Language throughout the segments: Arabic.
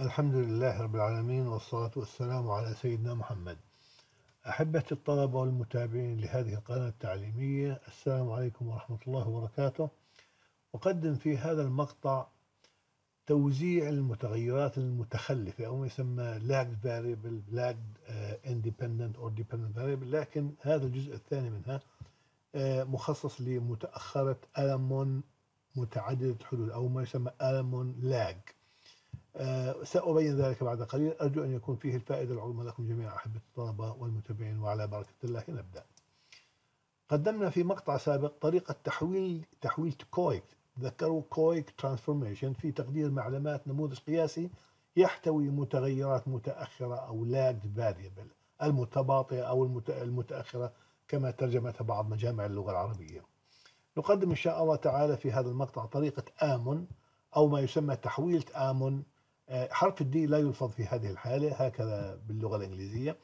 الحمد لله رب العالمين والصلاة والسلام على سيدنا محمد. أحبتي الطلبة والمتابعين لهذه القناة التعليمية السلام عليكم ورحمة الله وبركاته. أقدم في هذا المقطع توزيع المتغيرات المتخلفة أو ما يسمى lagged variable lagged independent or dependent variable. لكن هذا الجزء الثاني منها uh, مخصص لمتأخرة ألم متعددة حدود أو ما يسمى Almon lag. آه، سأبين ذلك بعد قليل. أرجو أن يكون فيه الفائدة العظمى لكم جميعا أحبة الطلبة والمتابعين وعلى بركة الله نبدأ. قدمنا في مقطع سابق طريقة تحويل تحويل كويك. the Koyck transformation في تقدير معلمات نموذج قياسي يحتوي متغيرات متأخرة أو lagged variable المتباطئة أو المتأخرة كما ترجمتها بعض مجامع اللغة العربية. نقدم إن شاء الله تعالى في هذا المقطع طريقة ألمون أو ما يسمى تحويل ألمون آه، حرف ال D لا يلفظ في هذه الحالة هكذا باللغة الإنجليزية.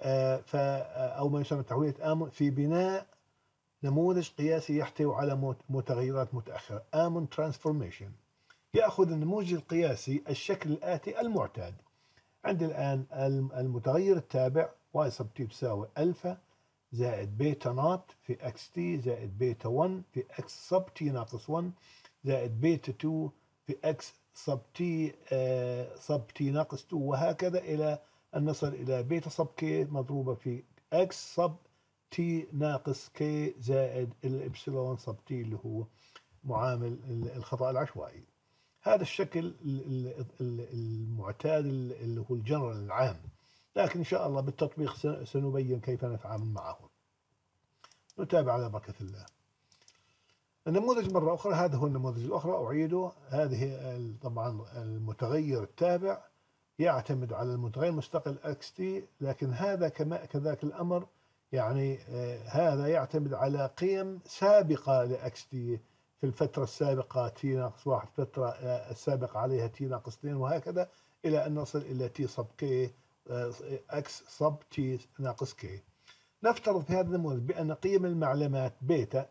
آه، آه، أو ما يسمى تحويلة ألمون في بناء نموذج قياسي يحتوي على متغيرات متأخرة. Almon transformation يأخذ النموذج القياسي الشكل الآتي المعتاد. عندي الآن المتغير التابع y sub t تساوي ألفا زائد بيتا nought في X t زائد بيتا 1 في X sub t ناقص 1 زائد بيتا 2 في X sub t sub t ناقص 2 وهكذا إلى أن نصل إلى بيتا sub k مضروبة في إكس سب تي ناقص كي زائد الإبسلون sub t اللي هو معامل الخطأ العشوائي. هذا الشكل المعتاد اللي هو الجنرال العام. لكن إن شاء الله بالتطبيق سنبين كيف نتعامل معه. نتابع على بركة الله. النموذج مرة أخرى هذا هو النموذج الأخرى. أعيده. هذه طبعا المتغير التابع يعتمد على المتغير المستقل X t لكن هذا كما كذاك الأمر. يعني آه هذا يعتمد على قيم سابقة ل X t في الفترة السابقة t ناقص واحد فترة آه السابقة عليها t ناقص اثنين وهكذا إلى أن نصل إلى t sub k X sub t ناقص k نفترض في هذا النموذج بأن قيم المعلمات بيتا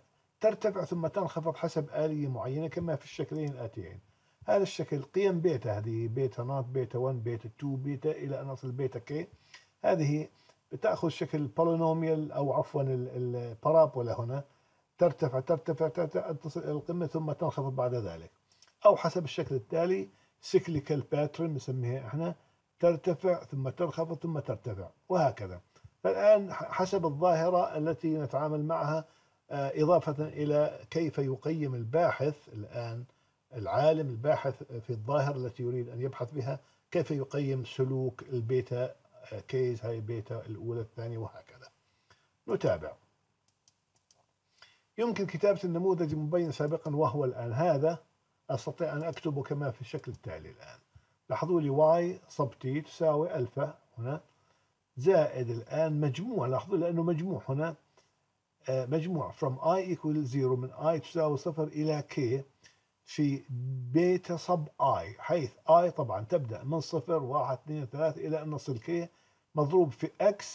ترتفع ثم تنخفض حسب آلية معينة كما في الشكلين الآتيين. هذا الشكل قيم بيتا هذه بيتا nought بيتا 1 بيتا 2 بيتا إلى أن نصل بيتا k. هذه بتأخذ شكل polynomial أو عفوا ال parabola هنا. ترتفع ترتفع ترتفع تصل إلى القمة ثم تنخفض بعد ذلك. أو حسب الشكل التالي cyclical pattern نسميها إحنا. ترتفع ثم تنخفض ثم ترتفع وهكذا. فالآن حسب الظاهرة التي نتعامل معها إضافة إلى كيف يقيم الباحث الآن العالم الباحث في الظاهرة التي يريد أن يبحث بها كيف يقيم سلوك البيتا آه، k's هاي بيتا الأولى الثانية وهكذا. نتابع. يمكن كتابة النموذج المبين سابقا وهو الآن هذا. أستطيع أن أكتبه كما في الشكل التالي الآن. لاحظوا لي Y sub t تساوي ألفا هنا. زائد الآن مجموع. لاحظوا لأنه مجموع هنا. آه، مجموع from i equal 0 من i تساوي صفر إلى k في بيتا sub i حيث i طبعا تبدأ من صفر واحد اثنين ثلاثة إلى أن نصل k. مضروب في x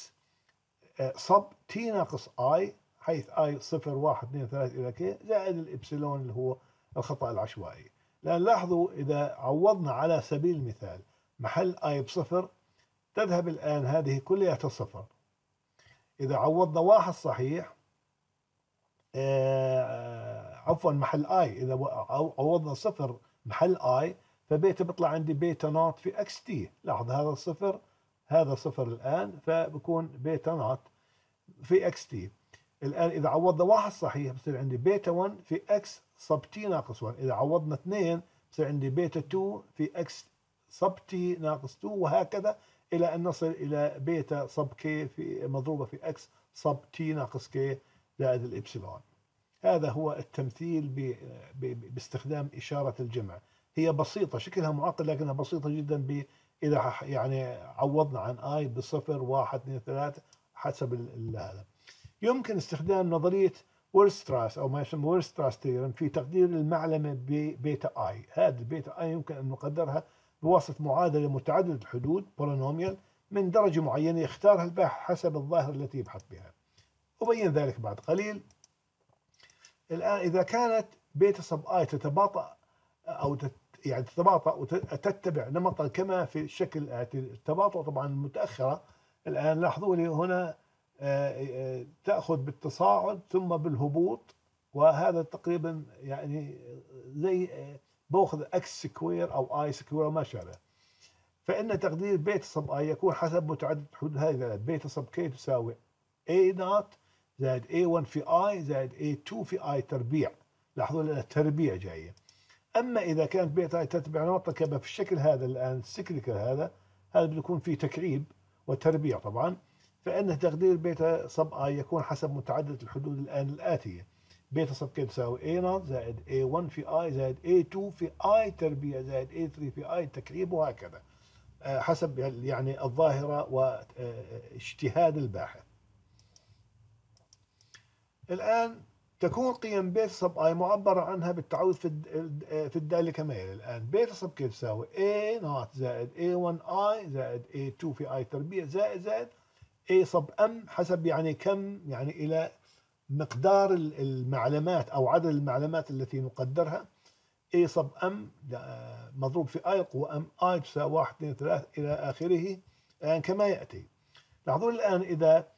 آه، صب t ناقص i حيث i صفر واحد اثنين ثلاثة إلى k زائد الإبسلون اللي هو الخطأ العشوائي. لأن لاحظوا إذا عوضنا على سبيل المثال محل i بصفر تذهب الآن هذه كلها صفر إذا عوضنا واحد صحيح آه، عفوا محل اي إذا عوضنا صفر محل اي فبيتا بيطلع عندي بيتا nought في X t لاحظ هذا الصفر هذا صفر الآن فبكون بيتا nought في X t الآن إذا عوضنا واحد صحيح بصير عندي بيتا 1 في X sub t ناقص 1 إذا عوضنا اثنين بصير عندي بيتا 2 في X sub t ناقص 2 وهكذا إلى أن نصل إلى بيتا sub k في مضروبة في X sub t ناقص k زائد الإبسلون. هذا هو التمثيل باستخدام إشارة الجمع. هي بسيطة شكلها معقد لكنها بسيطة جدا إذا يعني عوضنا عن i بصفر واحد اثنين ثلاثة حسب هذا. يمكن استخدام نظرية ويرستراس أو ما يسمى Weierstrass theorem في تقدير المعلمة ببيتا i. هذه البيتا i يمكن أن نقدرها بواسطة معادلة متعددة الحدود polynomial من درجة معينة يختارها الباحث حسب الظاهرة التي يبحث بها. أبين ذلك بعد قليل. الآن إذا كانت بيتا sub i تتباطأ أو يعني تتباطأ وتتبع نمطا كما في الشكل التباطؤ طبعا المتأخرة الآن لاحظوا لي هنا آه، آه، تأخذ بالتصاعد ثم بالهبوط وهذا تقريبا يعني زي آه، بأخذ X square أو i square وما شابه. فإن تقدير بيتا sub i يكون حسب متعدد حدود هذه بيتا sub k تساوي A nought زائد A1 في I زائد A2 في I تربيع. لاحظوا لنا تربيع جاية. أما إذا كانت بيتا تتبع نمط كما في الشكل هذا الآن ال cyclical هذا هذا بيكون فيه تكعيب وتربيع طبعا. فإن تقدير بيتا sub i يكون حسب متعدد الحدود الآن الآتية. بيتا sub k تساوي؟ A nought زائد A1 في I زائد A2 في I تربيع زائد A3 في I تكعيب وهكذا. آه، حسب يعني الظاهرة واجتهاد الباحث. الآن تكون قيم بيتا sub I معبرة عنها بالتعويض في في الدالة كما يلي الآن بيتا sub K تساوي؟ A naught زائد A1 I زائد A2 في I تربيع زائد زائد A sub M حسب يعني كم يعني إلى مقدار المعلومات أو عدد المعلومات التي نقدرها. A sub M مضروب في I قوة M I تساوي 1 2 3 إلى آخره. الآن كما يأتي. لاحظوا الآن إذا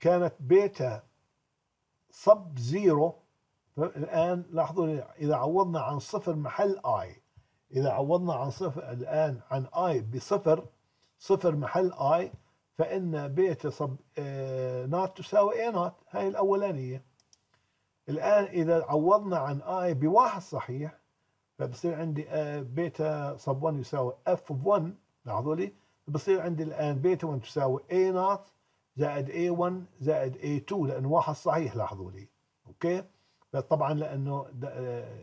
كانت بيتا sub zero الآن لاحظوا إذا عوضنا عن صفر محل I إذا عوضنا عن صفر الآن عن I بصفر صفر محل I فإن بيتا sub naught تساوي A naught هاي الأولانية. الآن إذا عوضنا عن I بواحد صحيح فبصير عندي بيتا sub 1 يساوي F 1 لاحظوا لي؟ بصير عندي الآن بيتا 1 تساوي A naught زائد A1 زائد A2 لأنه واحد صحيح لاحظوا لي. okay؟ طبعا لأنه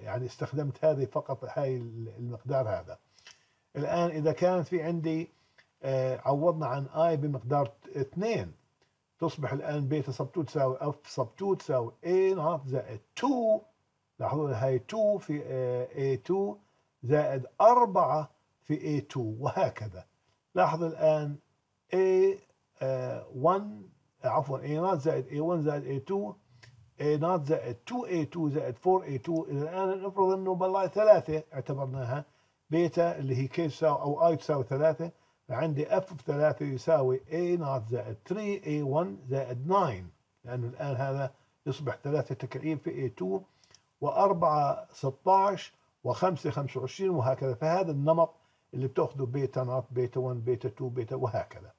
يعني استخدمت هذه فقط هاي المقدار هذا. الآن إذا كانت في عندي آه، عوضنا عن I بمقدار 2 تصبح الآن بيتا سب 2 تساوي F سب 2 تساوي A ناقص زائد 2 لاحظوا هاي 2 في آه، A2 زائد 4 في A2 وهكذا. لاحظوا الآن A 1 عفوا A نوت زائد A1 زائد A2 A نوت زائد 2A2 زائد 4A2 إذا الآن نفرض أنه بالله ثلاثة اعتبرناها بيتا اللي هي كي تساوي أو I تساوي ثلاثة. فعندي F ثلاثة يساوي A naught زائد 3A1 زائد 9 لأنه الآن هذا يصبح ثلاثة تكعيب في A2 وأربعة 16 وخمسة 25 وهكذا. فهذا النمط اللي بتأخذه بيتا naught بيتا 1 بيتا 2 بيتا وهكذا.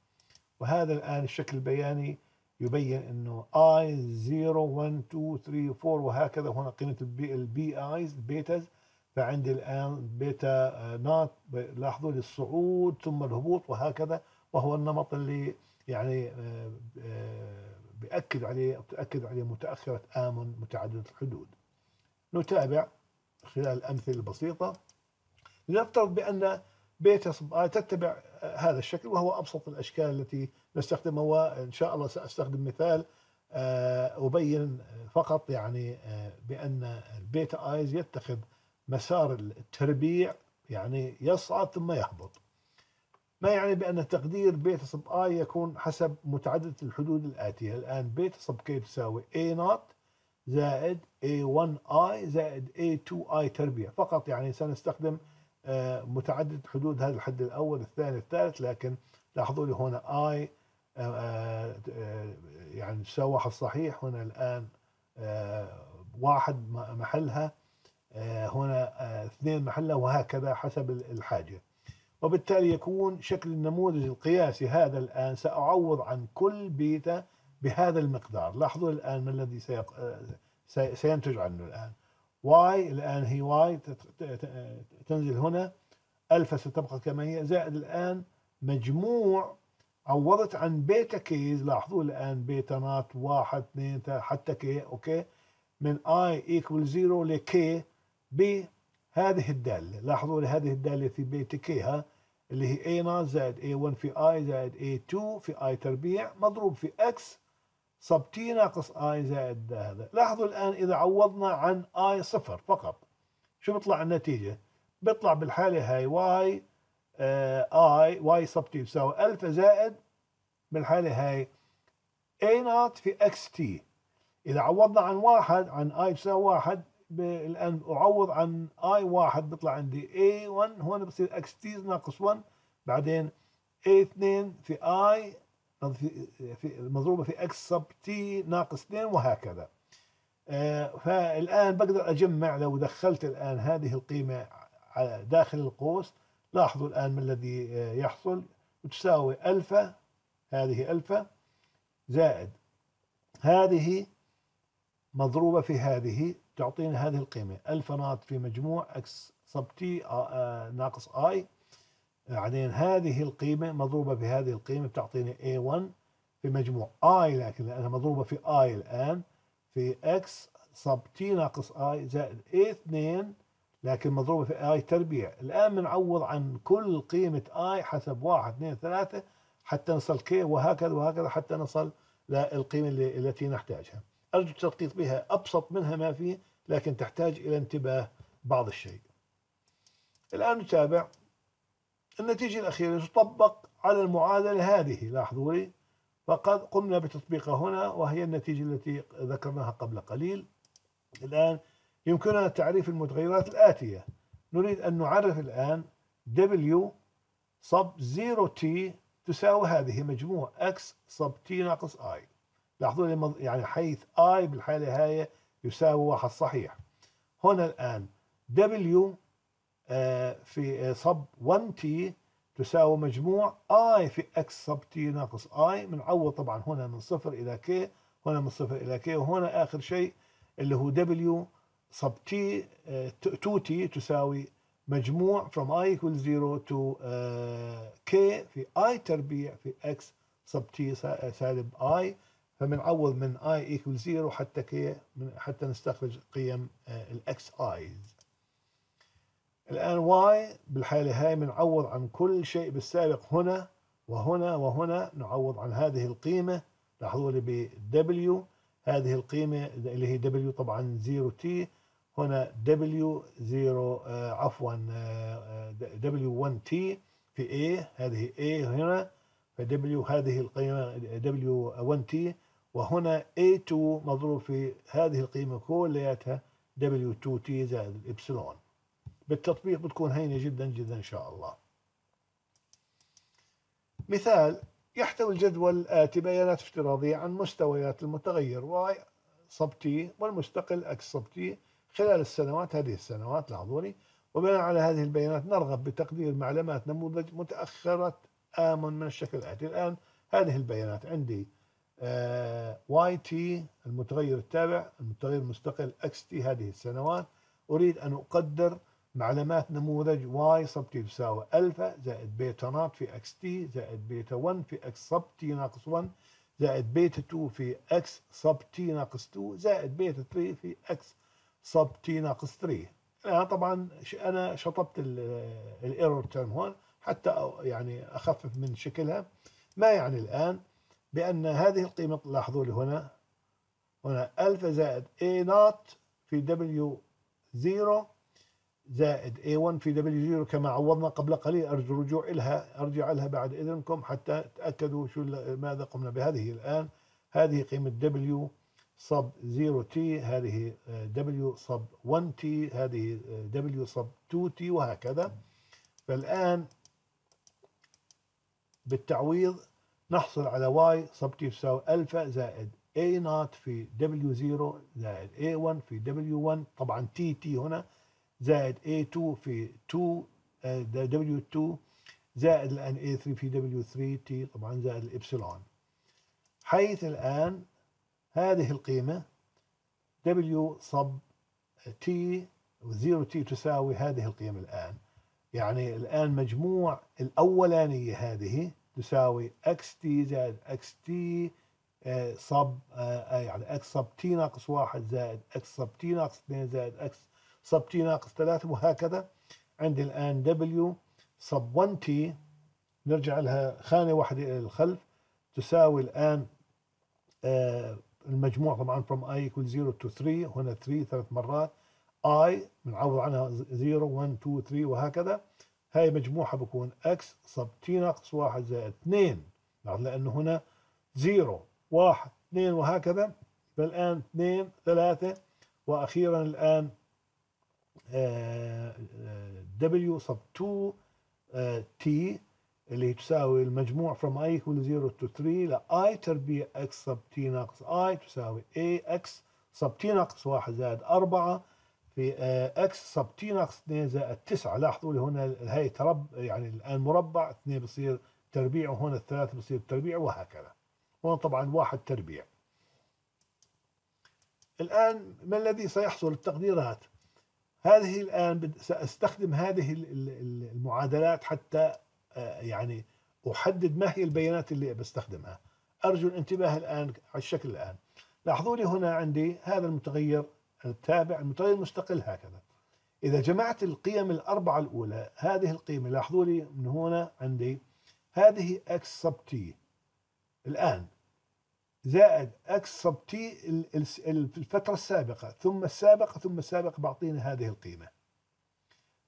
وهذا الآن الشكل البياني يبين إنه I 0 1 2 3 4 وهكذا هنا قيمة ال Bs ال betas فعندي الآن بيتا naught لاحظوا لي الصعود ثم الهبوط وهكذا وهو النمط اللي يعني آه، آه، بأكد عليه بتأكد عليه متأخرة ألمون متعددة الحدود. نتابع خلال الأمثلة البسيطة لنفترض بأن تتبع هذا الشكل وهو أبسط الأشكال التي نستخدمها وإن شاء الله سأستخدم مثال آه، أبين فقط يعني آه، بأن البيتا Is يتخذ مسار التربيع يعني يصعد ثم يهبط. ما يعني بأن تقدير بيتا sub I يكون حسب متعددة الحدود الآتية؟ الآن بيتا sub K تساوي A naught زائد A1 I زائد A2 I تربيع. فقط يعني سنستخدم آه، متعدد حدود هذا الحد الأول الثاني الثالث لكن لاحظوا لي هنا I آه، آه، يعني تساوي واحد صحيح. هنا الآن واحد محلها هنا اثنين محلها وهكذا حسب الحاجة. وبالتالي يكون شكل النموذج القياسي هذا الآن سأعوض عن كل بيتا بهذا المقدار. لاحظوا الآن ما الذي سينتج عنه الآن. Y الآن هي Y تنزل هنا. ألفا ستبقى كما هي زائد الآن مجموع عوضت عن بيتا Ks. لاحظوا الآن بيتا naught واحد اثنين حتى K okay. من I equal zero ل K بهذه الدالة. لاحظوا هذه الدالة في بيتا K ها. اللي هي A naught زائد A 1 في I زائد A 2 في I تربيع. مضروب في X sub t ناقص I زائد هذا. لاحظوا الآن إذا عوضنا عن I صفر فقط شو بيطلع النتيجة؟ بيطلع بالحالة هاي Y I Y sub t بيساوي ألفا زائد بالحالة هاي A naught في X t إذا عوضنا عن واحد عن I تساوي واحد الآن أعوض عن I واحد بيطلع عندي A1 هون بصير X t ناقص 1 بعدين A2 في I في مضروبة في X sub t ناقص 2 وهكذا. آه، فالآن بقدر أجمع لو دخلت الآن هذه القيمة داخل القوس لاحظوا الآن ما الذي آه، يحصل؟ تساوي ألفا هذه ألفا زائد. هذه مضروبة في هذه تعطينا هذه القيمة. ألفا naught في مجموع X sub t ناقص I بعدين هذه القيمة مضروبة في هذه القيمة بتعطيني A1 في مجموع I لكن لأنها مضروبة في I الآن في X صب T ناقص I زائد A2 لكن مضروبة في I تربيع. الآن بنعوض عن كل قيمة I حسب 1 2 3 حتى نصل K وهكذا وهكذا حتى نصل للقيمة التي نحتاجها. أرجو التدقيق بها أبسط منها ما فيه لكن تحتاج إلى انتباه بعض الشيء. الآن نتابع النتيجة الأخيرة تطبق على المعادلة هذه. لاحظوا لي فقد قمنا بتطبيقها هنا وهي النتيجة التي ذكرناها قبل قليل. الآن يمكننا تعريف المتغيرات الآتية. نريد أن نعرف الآن W صب 0T تساوي هذه مجموع X صب T ناقص I. لاحظوا يعني حيث I بالحالة هاي يساوي واحد صحيح. هنا الآن W آه، في صب 1T تساوي مجموع I في X صب T ناقص I. بنعوض طبعا هنا من صفر إلى K هنا من صفر إلى K وهنا آخر شيء اللي هو W صب T 2T آه، تساوي مجموع from I equals 0 to آه، K. في I تربيع في X صب T سالب I. فبنعوض من I equals 0 حتى K حتى نستخرج قيم الإكس I's. الآن y بالحالة هاي بنعوض عن كل شيء بالسابق هنا وهنا وهنا نعوض عن هذه القيمة. لاحظوا لي ب w هذه القيمة اللي هي w طبعا 0t هنا w 0 آه عفوا آه w1t في a هذه a هنا. ف w هذه القيمة w1t وهنا a2 مضروب في هذه القيمة كلياتها w2t زائد الإبسلون بالتطبيق بتكون هينة جدا جدا إن شاء الله. مثال يحتوي الجدول الآتي بيانات افتراضية عن مستويات المتغير y sub t والمستقل x sub t خلال السنوات هذه السنوات لاحظوني. وبناء على هذه البيانات نرغب بتقدير معلومات نموذج متأخرة ألمون من الشكل الآتي. الآن هذه البيانات عندي. آه t المتغير التابع المتغير المستقل x t هذه السنوات. أريد أن أقدر معلومات نموذج y sub t تساوي ألفا زائد بيتا naught في X t زائد بيتا 1 في X sub t ناقص 1 زائد بيتا 2 في X sub t ناقص 2 زائد بيتا 3 في X sub t ناقص 3 أنا طبعا أنا شطبت ال error term هون حتى يعني أخفف من شكلها. ما يعني الآن؟ بأن هذه القيمة لاحظوا لي هنا. هنا ألفا زائد A naught في W 0 زائد A1 في W0 كما عوضنا قبل قليل. أرجو الرجوع إلها أرجع لها بعد إذنكم حتى تأكدوا شو ماذا قمنا بهذه الآن. هذه قيمة W sub 0T هذه W صب 1T هذه W صب 2T وهكذا. فالآن بالتعويض نحصل على Y صب T تساوي ألفا زائد A نوت في W0 زائد A1 في W1 طبعا TT هنا زائد A2 في 2 آه، W2 زائد الآن A3 في W3T طبعا زائد الإبسلون. حيث الآن هذه القيمة W صب T و 0T تساوي هذه القيمة الآن. يعني الآن مجموع الأولانية هذه تساوي XT زائد XT آه، صب آه، يعني X صب T ناقص واحد زائد X صب T ناقص اثنين زائد X صب تي ناقص 3 وهكذا. عندي الآن W صب 1 تي نرجع لها خانة واحدة إلى الخلف. تساوي الآن آه المجموع طبعا from i equal 0 to 3 هنا 3 ثلاث مرات. I بنعوض عنها 0 1 2 3 وهكذا. هاي مجموعها بكون x صب t ناقص 1 زائد 2 لأنه هنا 0 1 2 وهكذا. فالآن 2 3 وأخيرا الآن W sub 2 T اللي تساوي المجموع from i equal 0 to 3 ل i تربيع x sub t ناقص i تساوي a x sub t ناقص 1 زائد 4 في x sub t ناقص 2 زائد 9 لاحظوا لي هنا هي ترب يعني الآن مربع 2 بصير تربيع وهنا الثلاثة بصير تربيع وهكذا. هون طبعا واحد تربيع. الآن ما الذي سيحصل التقديرات؟ هذه الآن سأستخدم هذه المعادلات حتى آه، يعني أحدد ما هي البيانات اللي بستخدمها. أرجو الانتباه الآن على الشكل الآن. لاحظوا لي هنا عندي هذا المتغير التابع المتغير المستقل هكذا. إذا جمعت القيم الأربعة الأولى هذه القيمة لاحظوا لي من هنا عندي هذه x sub t. الآن زائد x sub t الفترة السابقة ثم السابقة ثم السابقة بعطيني هذه القيمة.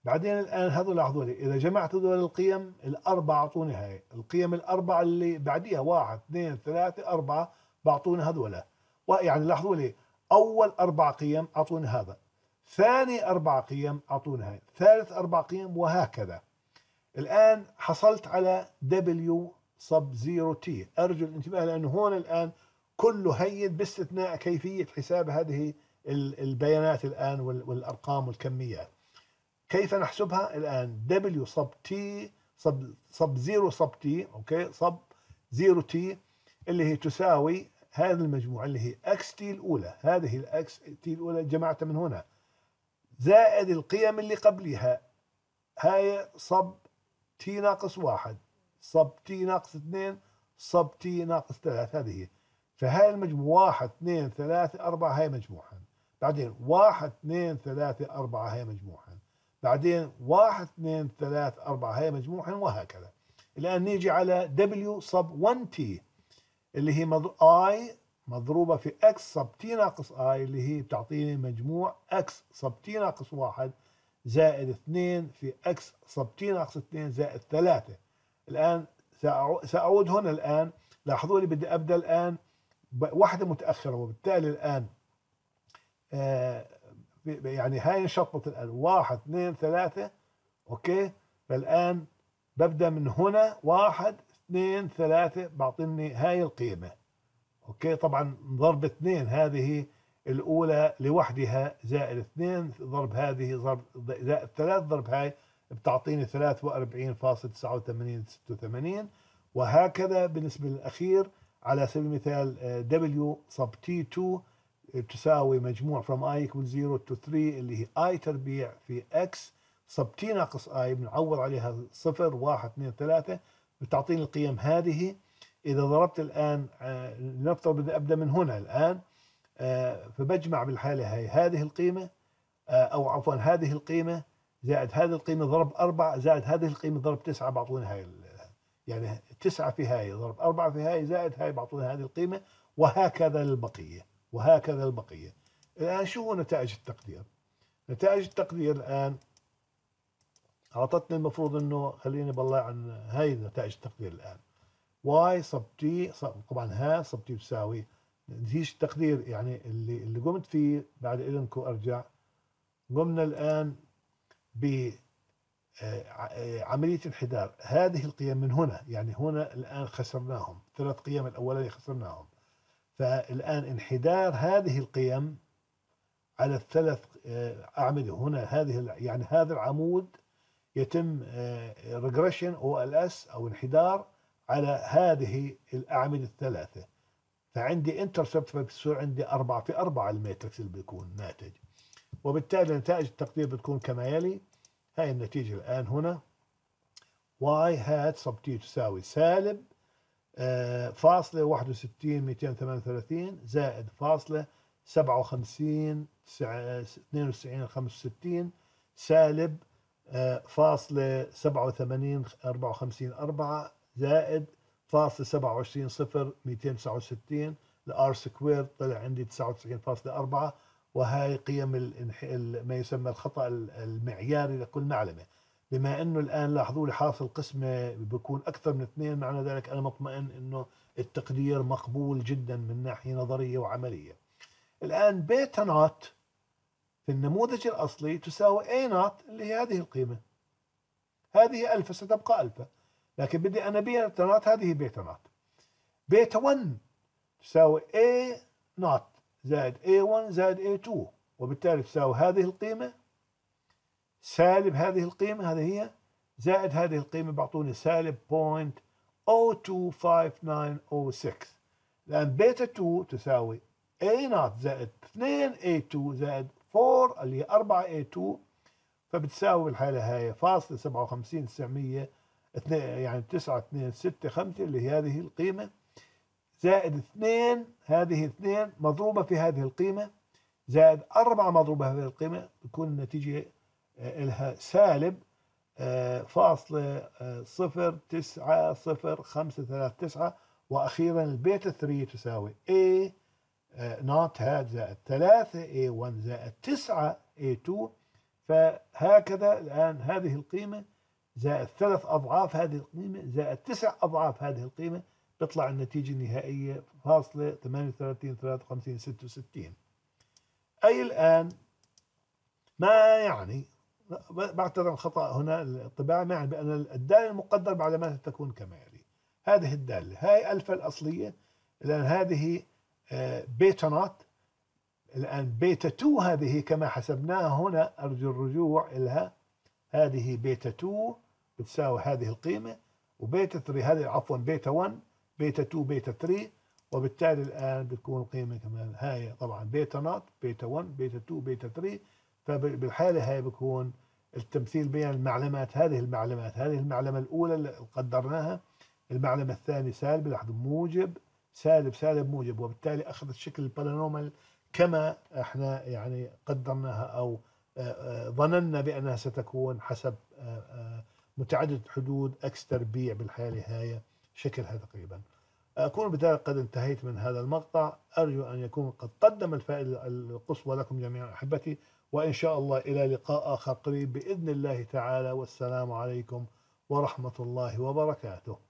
بعدين الآن هذول لاحظوا إذا جمعت هذول القيم الأربعة أعطوني هاي القيم الأربعة اللي بعديها واحد اثنين ثلاثة أربعة بعطوني هذول. يعني لاحظوا لي أول أربع قيم أعطوني هذا. ثاني أربع قيم أعطوني هاي. ثالث أربع قيم وهكذا. الآن حصلت على W sub 0 T. أرجو الانتباه لأنه هون الآن كله هين باستثناء كيفية حساب هذه البيانات الآن والأرقام والكميات. كيف نحسبها الآن؟ W sub T sub, sub 0 sub T okay؟ sub 0 T اللي هي تساوي هذه المجموعة اللي هي X T الأولى. هذه ال X T الأولى جمعتها من هنا. زائد القيم اللي قبلها هاي sub T ناقص واحد. sub T ناقص اثنين sub T ناقص ثلاث هذه هي. فهاي المجموعة واحد اثنين ثلاثة أربعة هاي مجموعة بعدين واحد اثنين ثلاثة أربعة هاي مجموعة بعدين واحد اثنين ثلاثة أربعة هاي مجموعة وهكذا. الآن نيجي على W sub 1T اللي هي مض... I مضروبة في X sub T ناقص I اللي هي بتعطيني مجموع X sub T ناقص 1 زائد 2 في X sub T ناقص 2 زائد 3 الآن سأعود هنا الآن. لاحظوا لي بدي أبدأ الآن واحدة متأخرة وبالتالي الآن آه يعني هاي انشطبت الآن. واحد اثنين ثلاثة. okay؟ فالآن ببدأ من هنا. واحد اثنين ثلاثة. بعطيني هاي القيمة. أوكي؟ طبعا ضرب اثنين هذه الأولى لوحدها زائد اثنين ضرب هذه ضرب زائد ثلاث ضرب هاي. بتعطيني 43.89 86 وهكذا بالنسبة للأخير على سبيل المثال W sub T2 تساوي مجموع from i equal 0 to 3 اللي هي i تربيع في x sub t ناقص i بنعوض عليها صفر واحد اثنين ثلاثة. بتعطيني القيم هذه. إذا ضربت الآن آه، لنفترض بدي أبدأ من هنا الآن آه، فبجمع بالحالة هاي. هذه القيمة آه، أو عفوا هذه القيمة زائد هذه القيمة ضرب أربعة زائد هذه القيمة ضرب تسعة بعطوني هاي يعني تسعة في هاي ضرب أربعة في هاي زائد هاي بعطوني هذه القيمة وهكذا للبقية وهكذا البقية. الآن شو هو نتائج التقدير؟ نتائج التقدير الآن أعطتني المفروض أنه خليني بطلع عن هاي نتائج التقدير الآن. y sub t طبعا ها sub t تساوي نتيجة التقدير يعني اللي اللي قمت فيه بعد إذنكم أرجع. قمنا الآن ب آه، عملية انحدار. هذه القيم من هنا يعني هنا الآن خسرناهم. ثلاث قيم الأولية خسرناهم. فالآن انحدار هذه القيم على الثلاث آه، أعمدة. هنا هذه يعني هذا العمود يتم regression OLS أو انحدار على هذه الأعمدة الثلاثة. فعندي intercept فبتصير عندي أربعة في أربعة ال matrix اللي بيكون ناتج. وبالتالي نتائج التقدير بتكون كما يلي. هاي النتيجة الآن هنا. y hat sub t تساوي سالب آه، فاصلة واحد وستين ميتين ثمانية وثلاثين زائد فاصلة سبعة وخمسين اثنين وتسعين خمسة وستين سالب فاصلة سبعة وثمانين أربعة وخمسين أربعة زائد فاصلة سبعة وعشرين صفر ميتين تسعة وستين. ال R square طلع عندي تسعة وتسعين فاصلة أربعة. وهاي قيم ما يسمى الخطأ المعياري لكل معلمة. بما إنه الآن لاحظوا لي حاصل قسمة بيكون أكثر من اثنين معنى ذلك أنا مطمئن إنه التقدير مقبول جدا من ناحية نظرية وعملية. الآن بيتا naught في النموذج الأصلي تساوي A naught اللي هي هذه القيمة. هذه ألفا ستبقى ألفا. لكن بدي أنا بيتا naught هذه بيتا naught بيتا 1 تساوي A naught زائد A1 زائد A2 وبالتالي تساوي هذه القيمة. سالب هذه القيمة هذه هي. زائد هذه القيمة بعطوني سالب 0.025906 الآن بيتا 2 تساوي A naught زائد 2 A2 زائد 4 اللي هي 4 A2 فبتساوي بالحالة هاي فاصلة 57 900 يعني 9265 اللي هي هذه القيمة. زائد 2 هذه 2 مضروبة في هذه القيمة. زائد 4 مضروبة في هذه القيمة بتكون النتيجة آه، لها سالب آه، فاصلة آه، صفر تسعة صفر خمسة ثلاثة تسعة. وأخيرا البيتا 3 تساوي A naught هاد زائد 3 A1 زائد 9 A2 فهكذا الآن هذه القيمة زائد ثلاث أضعاف هذه القيمة زائد تسع أضعاف هذه القيمة. بيطلع النتيجة النهائية فاصلة 38 53 66 أي الآن ما يعني بعتذر الخطأ هنا الطباعة ما يعني بأن الدالة المقدرة بمعلمات تكون كما يلي هذه الدالة هاي ألفا الأصلية. الآن هذه آه، بيتا naught الآن بيتا 2 هذه كما حسبناها هنا أرجو الرجوع إلها هذه بيتا 2 بتساوي هذه القيمة. وبيتا 3 هذه عفوا بيتا 1 بيتا 2 بيتا 3 وبالتالي الآن بتكون القيمة كمان هاي طبعا بيتا naught بيتا 1 بيتا 2 بيتا 3 فبالحالة هاي بكون التمثيل بين المعلمات هذه المعلمات هذه المعلمة الأولى اللي قدرناها. المعلمة الثانية سالب لاحظوا موجب سالب سالب موجب. وبالتالي أخذت شكل ال polynomial كما إحنا يعني قدرناها أو آه، آه، ظننا بأنها ستكون حسب آه، متعدد حدود X تربيع بالحالة هاي. شكلها تقريبا. أكون بذلك قد انتهيت من هذا المقطع. أرجو أن يكون قد قدم الفائدة القصوى لكم جميعا أحبتي. وإن شاء الله إلى لقاء آخر قريب بإذن الله تعالى. والسلام عليكم ورحمة الله وبركاته.